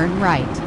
Turn right.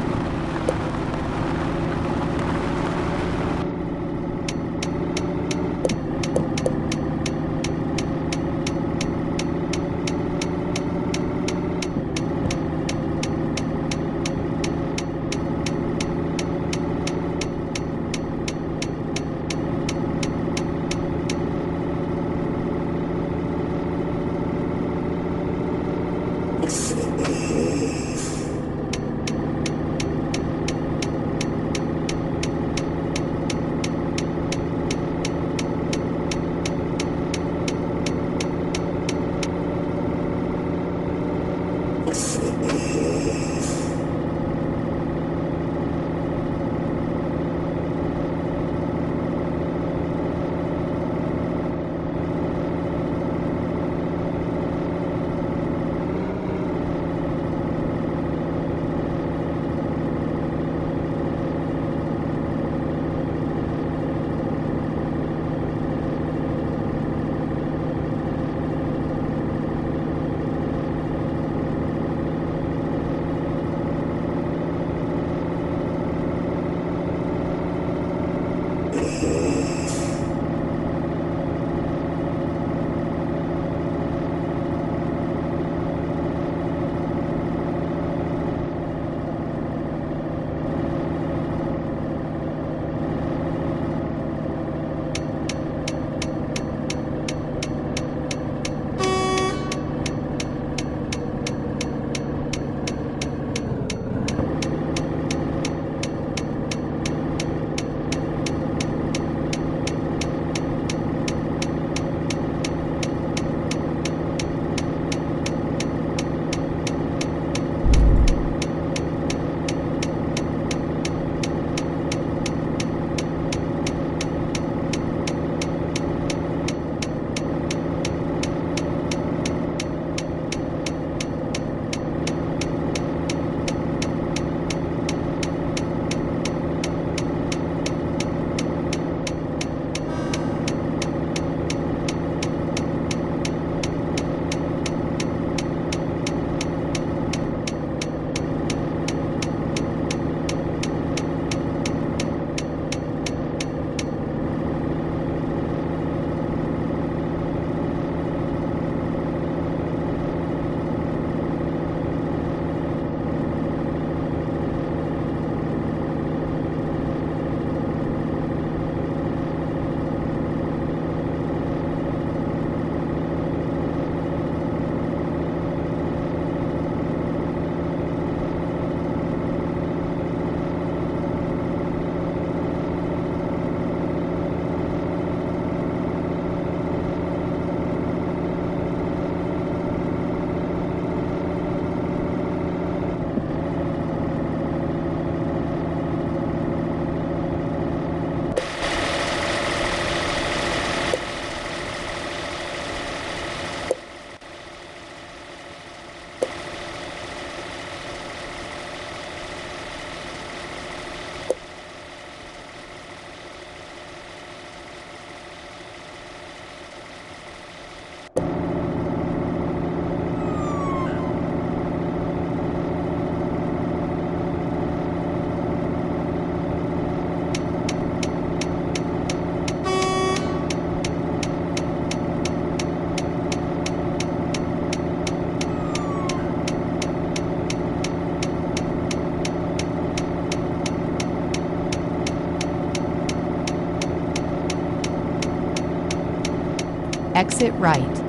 Exit right.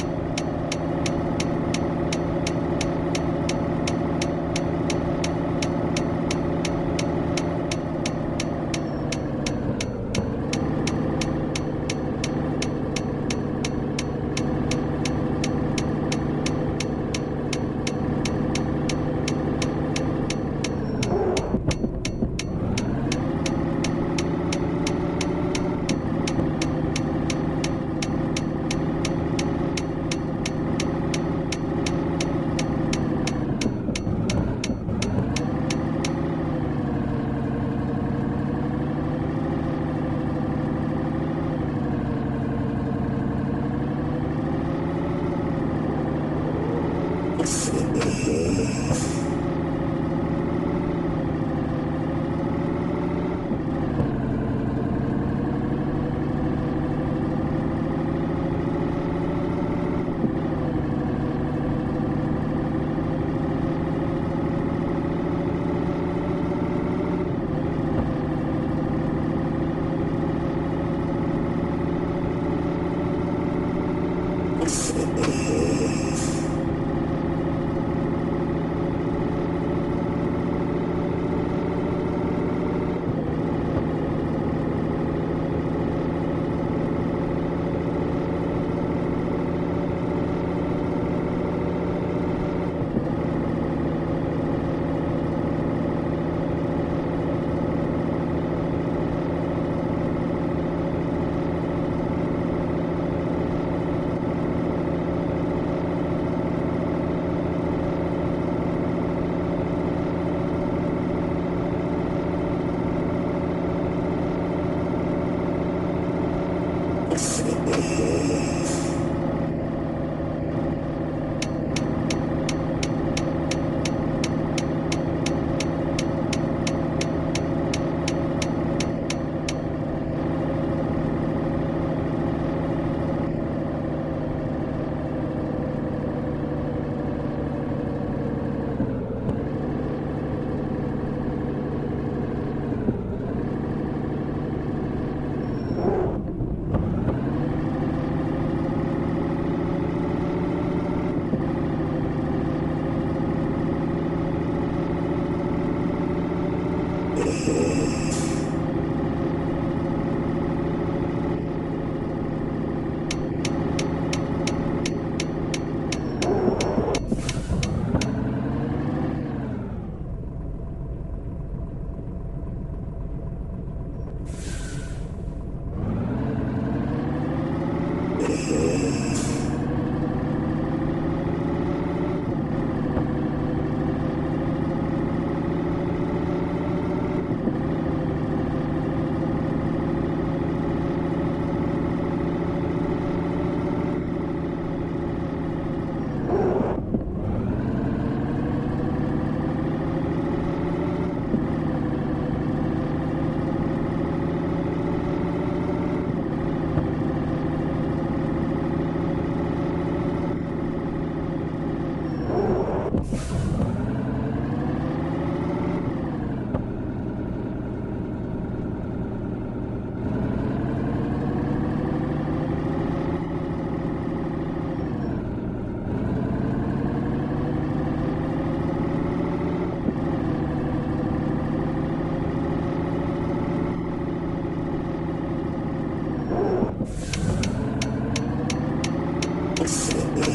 You